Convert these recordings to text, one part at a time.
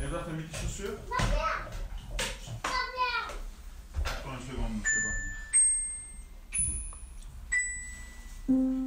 Eva, t'as mis tes chaussures Attends une seconde, je vais pas venir.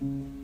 thank mm -hmm. you